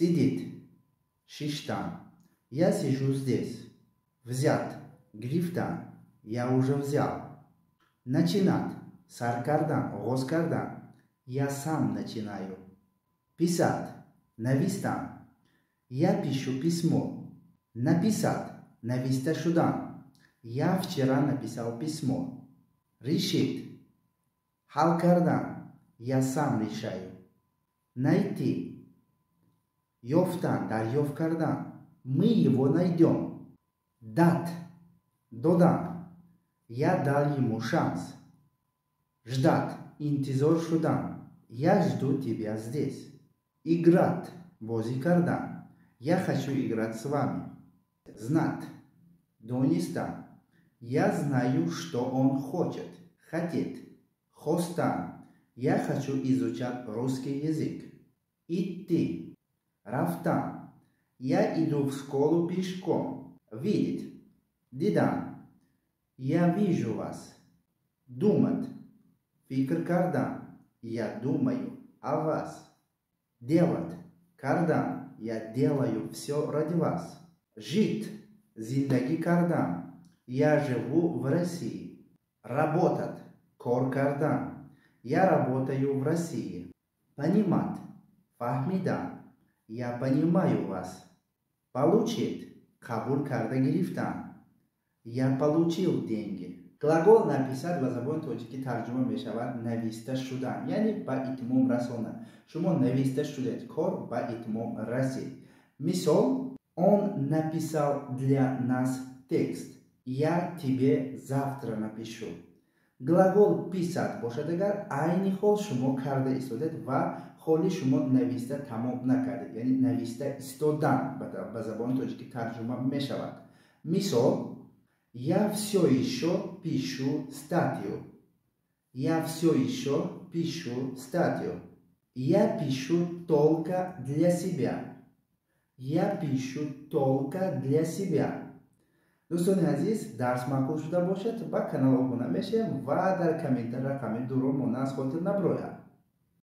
Сидит. Шиштан. Я сижу здесь. Взят. Грифтан. Я уже взял. Начинать. Саркардан. Госкардан. Я сам начинаю. Писать. Навистан. Я пишу письмо. Написать. Нависта шудан. Я вчера написал письмо. Решит. Халкардан. Я сам решаю. Найти. Йофтан. Дарьев кардан. Мы его найдем. Дат. Додан. Я дал ему шанс. Ждать. Интизор шудан. Я жду тебя здесь. Играть. Бози кардан. Я хочу играть с вами. Знать. Донистан. Я знаю, что он хочет. Хотит. Хостан. Я хочу изучать русский язык. Идти. Рафтан. Я иду в школу пешком. Видеть. Дидан. Я вижу вас. Думать. Фикр кардан. Я думаю о вас. Делать. Кардан. Я делаю все ради вас. Жить. Зиндаги кардан. Я живу в России. Работать. Кор кардан. Я работаю в России. Понимать. Фахмидан. Я понимаю вас. Получить. Кабуль карда грифтан. Я получил деньги. глагол написад ва забони тоҷикӣ тарҷума мешавад нависта шудан яъне ба итмом расонад шумо нависта шудед кор ба итмом расид мисол он написал для нас текст я тебе завтра напишу глагол писад бошад агар айни хол шумо карда истодед ва холи шумо нависта тамом накардед яъне нависта истодан ба забони тоҷикӣ тарҷума мешавад мисол Я все еще пишу статью. Я все еще пишу статью. Я пишу только для себя. Я пишу только для себя. Дӯстони азиз дарс маъқул шуда бошад ба канал обуна мешавем ва дар комментар рақами дуро монда аз хотир наброяд